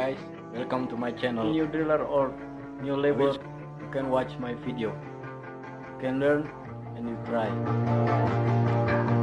guys, welcome to my channel. New driller or new laborer, you can watch my video. You can learn and you try.